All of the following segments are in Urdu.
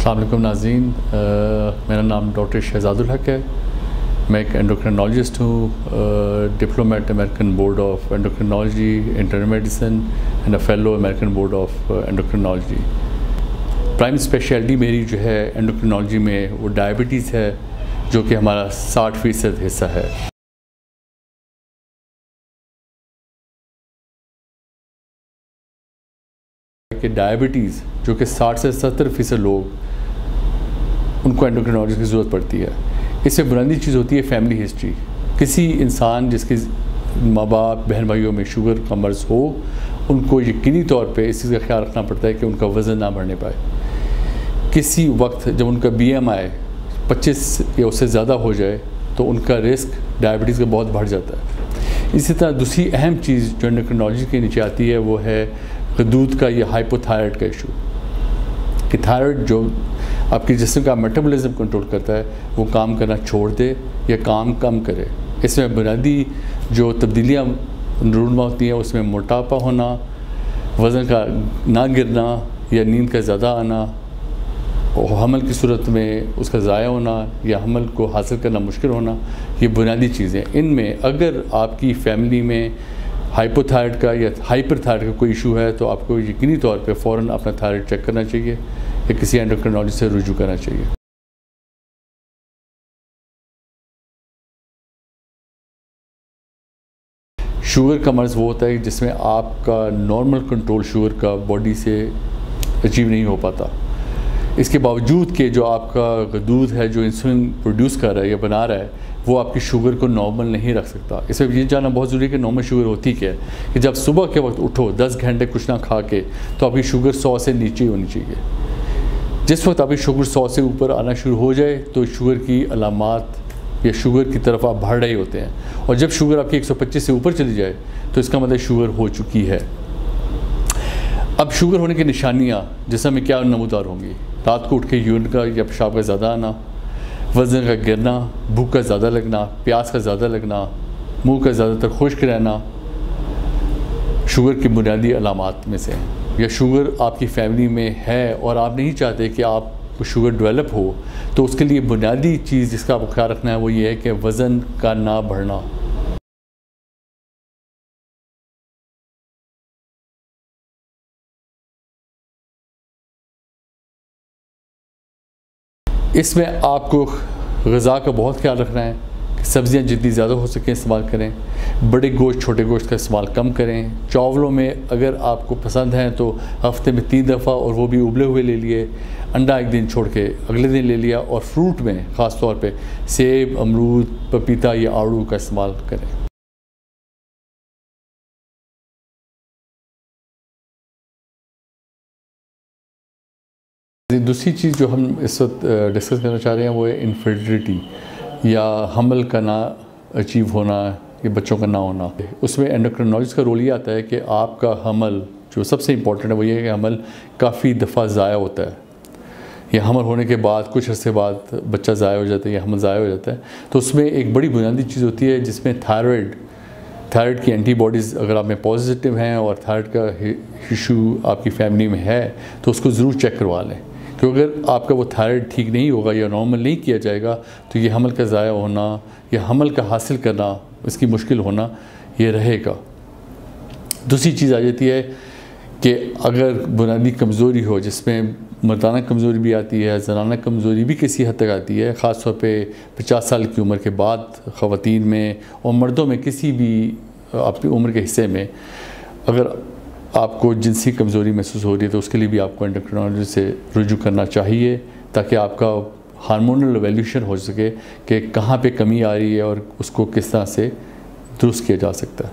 السلام علیکم ناظرین میرا نام ڈاکٹر شہزاد الحق ہے۔ میں ایک انڈوکرنالوجسٹ ہوں diplomate American board of endocrinology inter medicine and a fellow American board of endocrinology prime speciality میری جو ہے انڈوکرنالوجی میں وہ ڈائبٹیز ہے، جو کہ ہمارا ساٹھ فیصد حصہ ہے۔ کہ ڈائبٹیز جو کہ ساٹھ سے ستر فیصد لوگ ان کو انڈوکرینالوجسٹ کی ضرورت پڑتی ہے۔ اس سے بنیادی چیز ہوتی ہے فیملی ہسٹری کسی انسان جس کی ماں باپ، بہن بھائیوں میں شوگر کا مرض ہو، ان کو یقینی طور پہ اس چیز کا خیال رکھنا پڑتا ہے کہ ان کا وزن نہ بڑھنے پائے۔ کسی وقت جب ان کا بی ایم آئی پچیس یا اس سے زیادہ ہو جائے، تو ان کا رسک ڈائبٹیز کا بہت بڑھ جاتا ہے۔ اسی طرح دوسری اہم چیز جو انڈوکرینالوجی کے نیچے آتی ہے، وہ ہے دودھ کا یہ ہائپوتھائرائڈ کا ایشو کہ تھائرائڈ جو آپ کی جسم کا میٹابولزم کنٹرول کرتا ہے، وہ کام کرنا چھوڑ دے یا کام کم کرے۔ اس میں بنیادی جو تبدیلیاں رونما ہوتی ہیں، اس میں موٹاپا ہونا، وزن کا نہ گرنا یا نیند کا زیادہ آنا حمل کی صورت میں اس کا ضائع ہونا یا حمل کو حاصل کرنا مشکل ہونا، یہ بنیادی چیزیں۔ ان میں اگر آپ کی فیملی میں ہائپو تھائرائڈ کا یا ہائپر تھائرائڈ کا کوئی ایشو ہے، تو آپ کو یقینی طور پہ فوراً اپنا تھائرائڈ چیک کرنا چاہیے۔ یا کسی اینڈوکرنالوجسٹ سے رجوع کرنا چاہیے۔ شوگر کا مرض وہ ہوتا ہے جس میں آپ کا نارمل کنٹرول شوگر کا باڈی سے اچیو نہیں ہو پاتا۔ اس کے باوجود کہ جو آپ کا دودھ ہے، جو انسولن پروڈیوس کر رہا ہے یا بنا رہا ہے، وہ آپ کی شوگر کو نارمل نہیں رکھ سکتا۔ اس میں یہ جاننا بہت ضروری ہے کہ نارمل شوگر ہوتی کیا ہے۔ کہ جب صبح کے وقت اٹھو، دس گھنٹے کچھ نہ کھا کے، تو آپ کی شوگر سو سے نیچے ہونی چاہیے۔ جس وقت آپ کی شوگر سو سے اوپر آنا شروع ہو جائے تو شوگر کی علامات یا شوگر کی طرف آپ بڑھ رہے ہوتے ہیں اور جب شوگر آپ کی ایک سو پچیس سے اوپر چلی جائے تو اس کا مطلب شوگر ہو چکی ہے۔ اب شوگر ہونے کی نشانیاں جیسا میں کیا نمودار ہوں گی؟ رات کو اٹھ کے یورین کا یا پیشاب کا زیادہ آنا، وزن کا گرنا، بھوک کا زیادہ لگنا، پیاس کا زیادہ لگنا، منہ کا زیادہ تر خشک رہنا شوگر کی بنیادی علامات میں سے ہیں۔ یا شوگر آپ کی فیملی میں ہے اور آپ نہیں چاہتے کہ آپ کو شوگر ڈیولپ ہو، تو اس کے لیے بنیادی چیز جس کا آپ کو خیال رکھنا ہے وہ یہ ہے کہ وزن کا نہ بڑھنا۔ اس میں آپ کو غذا کا بہت خیال رکھنا ہے۔ سبزیاں جتنی زیادہ ہو سکیں استعمال کریں، بڑے گوشت، چھوٹے گوشت کا استعمال کم کریں۔ چاولوں میں اگر آپ کو پسند ہیں تو ہفتے میں تین دفعہ اور وہ بھی ابلے ہوئے لے لیے، انڈا ایک دن چھوڑ کے اگلے دن لے لیا اور فروٹ میں خاص طور پہ سیب، امرود، پپیتا یا آڑو کا استعمال کریں۔ دوسری چیز جو ہم اس وقت ڈسکس کرنا چاہ رہے ہیں وہ ہے انفرٹیلیٹی یا حمل کا نہ اچیو ہونا، یا بچوں کا نہ ہونا۔ اس میں اینڈوکرنالوجسٹ کا رول یہ آتا ہے کہ آپ کا حمل جو سب سے امپورٹنٹ ہے، وہ یہ ہے کہ حمل کافی دفعہ ضائع ہوتا ہے۔ یا حمل ہونے کے بعد کچھ عرصے بعد بچہ ضائع ہو جاتا ہے، یا حمل ضائع ہو جاتا ہے۔ تو اس میں ایک بڑی بنیادی چیز ہوتی ہے، جس میں تھائرائڈ تھائرائڈ کی اینٹی باڈیز اگر آپ میں پازیٹیو ہیں اور تھائرائڈ کا ایشو آپ کی فیملی میں ہے، تو اس کو ضرور چیک کروا لیں۔ کیونکہ اگر آپ کا وہ تھائرائڈ ٹھیک نہیں ہوگا یا نارمل نہیں کیا جائے گا، تو یہ حمل کا ضائع ہونا یا حمل کا حاصل کرنا، اس کی مشکل ہونا، یہ رہے گا۔ دوسری چیز آ جاتی ہے کہ اگر بنیادی کمزوری ہو، جس میں مردانہ کمزوری بھی آتی ہے، زنانہ کمزوری بھی کسی حد تک آتی ہے، خاص طور پہ پچاس سال کی عمر کے بعد، خواتین میں اور مردوں میں کسی بھی آپ کی عمر کے حصے میں، اگر آپ کو جنسی کمزوری محسوس ہو رہی ہے تو اس کے لیے بھی آپ کو انڈوکرینالوجی سے رجوع کرنا چاہیے تاکہ آپ کا ہارمونل ایویلیوشن ہو سکے کہ کہاں پہ کمی آ رہی ہے اور اس کو کس طرح سے درست کیا جا سکتا ہے۔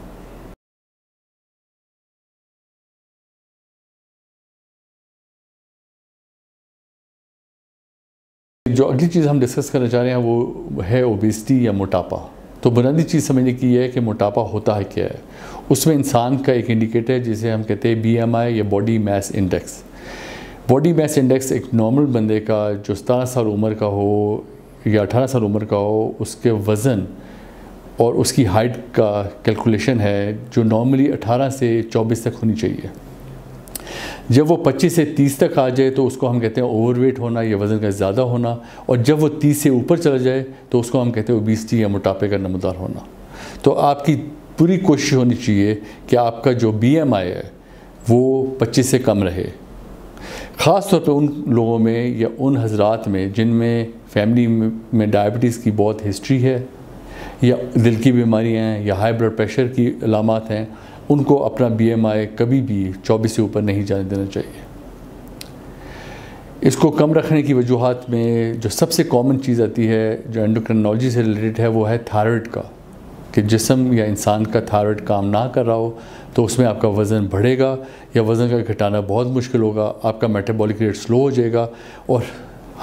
جو اگلی چیز ہم ڈسکس کرنا چاہ رہے ہیں وہ ہے اوبیسٹی یا موٹاپا۔ تو بنیادی چیز سمجھنے کی یہ ہے کہ موٹاپا ہوتا ہے کیا ہے؟ اس میں انسان کا ایک انڈیکیٹر ہے جسے ہم کہتے ہیں بی ایم آئی یا body mass index body mass index ایک نارمل بندے کا جو ستارہ سال عمر کا ہو یا اٹھارہ سال عمر کا ہو، اس کے وزن اور اس کی ہائٹ کا کیلکولیشن ہے جو نارملی اٹھارہ سے چوبیس تک ہونی چاہیے۔ جب وہ پچیس سے تیس تک آ جائے تو اس کو ہم کہتے ہیں اوور ویٹ ہونا یا وزن کا زیادہ ہونا، اور جب وہ تیس سے اوپر چلا جائے تو اس کو ہم کہتے ہیں اوبیسٹی یا موٹاپے کا نمودار ہونا۔ تو آپ کی پوری کوشش ہونی چاہیے کہ آپ کا جو بی ایم آئی ہے وہ پچیس سے کم رہے۔ خاص طور پہ ان لوگوں میں یا ان حضرات میں جن میں فیملی میں ڈائبٹیز کی بہت ہسٹری ہے یا دل کی بیماریاں ہیں یا ہائی بلڈ پریشر کی علامات ہیں ان کو اپنا بی ایم آئی کبھی بھی چوبیس سے اوپر نہیں جانے دینا چاہیے۔ اس کو کم رکھنے کی وجوہات میں جو سب سے کامن چیز آتی ہے، جو انڈوکرنالوجی سے ریلیٹڈ ہے، وہ ہے تھائرائڈ کا۔ کہ جسم یا انسان کا تھائرائڈ کام نہ کر رہا ہو، تو اس میں آپ کا وزن بڑھے گا یا وزن کا گھٹانا بہت مشکل ہوگا، آپ کا میٹابولک ریٹ سلو ہو جائے گا اور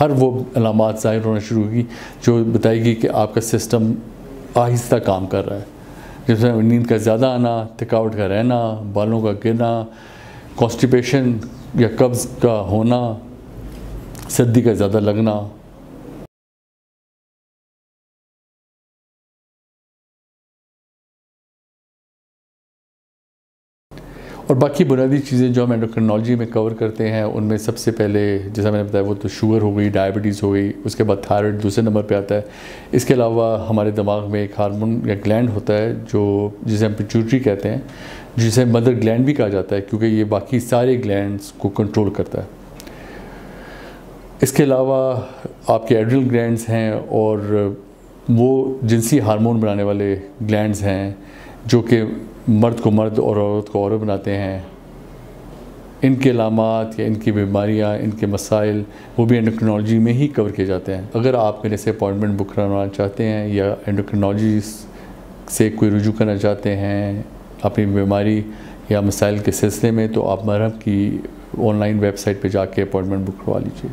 ہر وہ علامات ظاہر ہونا شروع ہوگی جو بتائے گی کہ آپ کا سسٹم آہستہ کام کر رہا ہے۔ جس میں نیند کا زیادہ آنا، تھکاوٹ کا رہنا، بالوں کا گرنا کانسٹیپیشن یا قبض کا ہونا، سردی کا زیادہ لگنا۔ اور باقی بنیادی چیزیں جو ہم انڈوکرنالوجی میں کور کرتے ہیں، ان میں سب سے پہلے جیسا میں نے بتایا، وہ تو شوگر ہو گئی ڈائبٹیز ہو گئی، اس کے بعد تھائرائڈ دوسرے نمبر پہ آتا ہے۔ اس کے علاوہ ہمارے دماغ میں ایک ہارمون یا گلینڈ ہوتا ہے، جو جسے ہم پیچوٹری کہتے ہیں، جسے مدر گلینڈ بھی کہا جاتا ہے، کیونکہ یہ باقی سارے گلینڈز کو کنٹرول کرتا ہے۔ اس کے علاوہ آپ کے ایڈرل گلینڈز ہیں اور وہ جنسی ہارمون بنانے والے گلینڈز ہیں۔ جو کہ مرد کو مرد اور عورت کو عورت بناتے ہیں، ان کے علامات یا ان کی بیماریاں، ان کے مسائل، وہ بھی انڈوکرنالوجی میں ہی کور کیے جاتے ہیں۔ اگر آپ میرے سے اپوائنٹمنٹ بک کروانا چاہتے ہیں یا انڈوکرنالوجی سے کوئی رجوع کرنا چاہتے ہیں اپنی بیماری یا مسائل کے سلسلے میں، تو آپ مرحب کی آن لائن ویب سائٹ پہ جا کے اپوائنٹمنٹ بک کروا لیجیے